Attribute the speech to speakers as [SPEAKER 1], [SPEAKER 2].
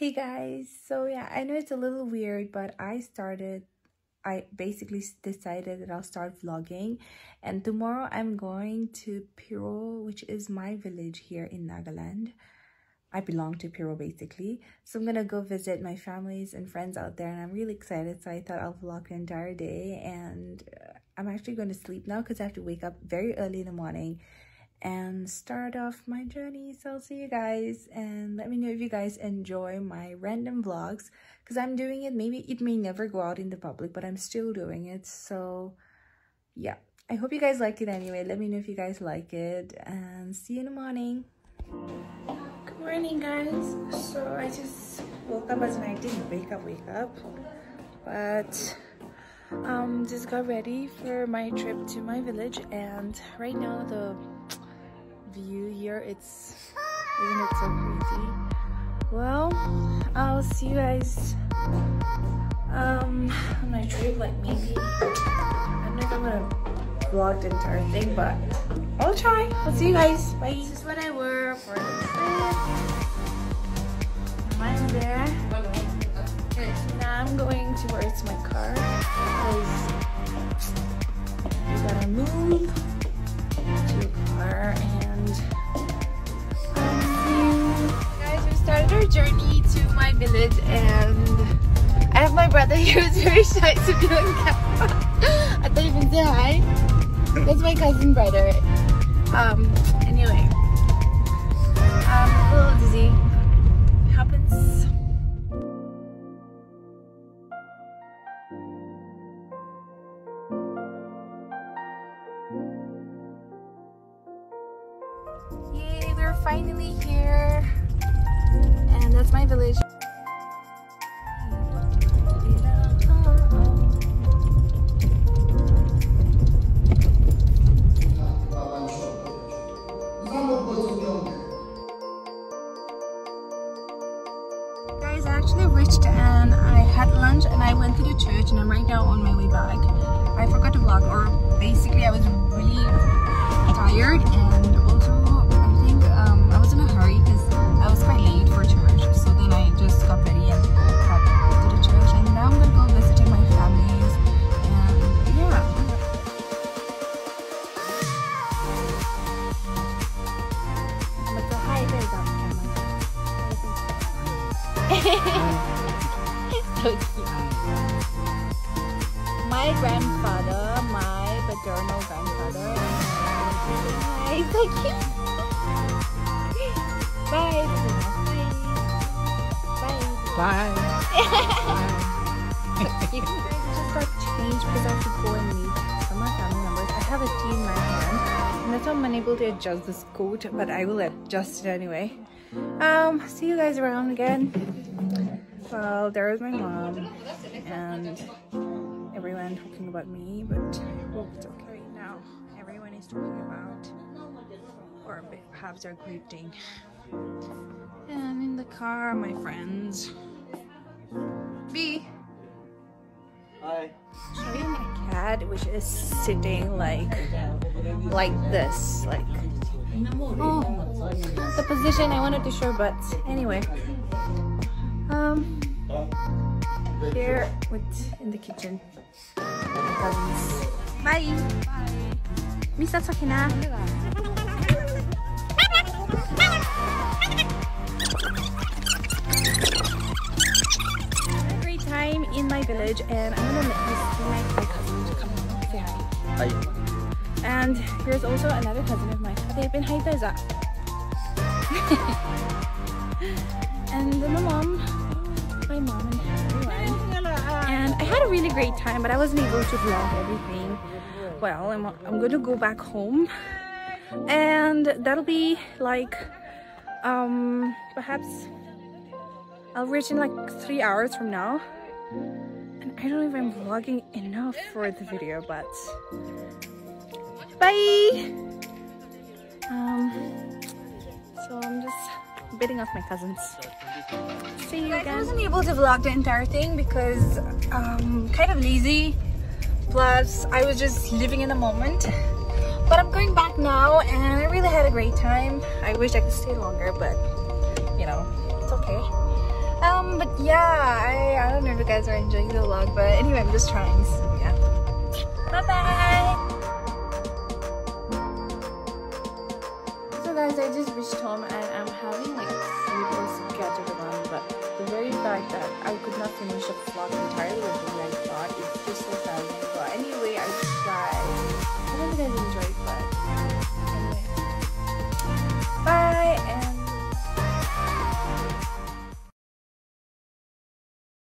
[SPEAKER 1] Hey guys, so yeah, I know it's a little weird, but I started, I basically decided that I'll start vlogging and tomorrow I'm going to Piro, which is my village here in Nagaland. I belong to Piro basically. So I'm gonna go visit my families and friends out there and I'm really excited. So I thought I'll vlog the entire day and I'm actually going to sleep now because I have to wake up very early in the morning and start off my journey. So I'll see you guys and let me know if you guys enjoy my random vlogs because I'm doing it. Maybe it may never go out in the public, but I'm still doing it. So yeah, I hope you guys like it anyway. Let me know if you guys like it and see you in the morning. Good morning guys. So I just woke up as I didn't wake up, wake up. But um just got ready for my trip to my village and right now the view here. It's isn't it so crazy? Well, I'll see you guys um on my trip. Like maybe I I'm gonna vlog the entire thing, but I'll try. I'll see you guys. Bye. This is what I wear for the trip. I'm there. Now I'm going towards my car because we gotta move journey to my village and I have my brother here who's very shy to be on camera. I thought even say hi. That's my cousin brother. Um anyway. I'm a little dizzy. Happens. Yay, we're finally here. That's my village. Guys, I actually reached and I had lunch and I went to the church and I'm right now on my way back. I forgot to vlog or basically I was really tired cute my grandfather my paternal grandfather Hi, so cute. Bye. Bye.
[SPEAKER 2] Bye.
[SPEAKER 1] You just got changed because I have to go and meet some of my family members. I have a tea in my hand, and that's why I'm unable to adjust this coat, but I will adjust it anyway. Um, see you guys around again. Well, there is my mom and everyone talking about me, but oh, it's okay right now. Everyone is talking about, or perhaps they're greeting. And in the car, my friends. B.
[SPEAKER 2] Hi.
[SPEAKER 1] show you my cat which is sitting like like this like oh the position i wanted to show but anyway um here with in the kitchen cousins bye misa sakina great time in my village and I'm gonna let you my, my cousin to come and say hi.
[SPEAKER 2] Hi.
[SPEAKER 1] And here's also another cousin of mine. They've been hi Teza. and then my mom, my mom and everyone. And I had a really great time, but I wasn't able to vlog everything. Well, I'm, I'm gonna go back home and that'll be like um perhaps I'll reach in like three hours from now. And I don't know if I'm vlogging enough for the video, but bye! Um, so I'm just bidding off my cousins. See you again. I wasn't able to vlog the entire thing because um kind of lazy. Plus, I was just living in the moment. But I'm going back now and I really had a great time. I wish I could stay longer, but you know, it's okay. Um, but yeah, I, I don't know if you guys are enjoying the vlog, but anyway, I'm just trying, so yeah. Bye-bye! Guys, I just reached home and I'm having like sleepless scattered around, but the very fact that I could not finish the vlog entirely with the way I thought, it's just so saddening.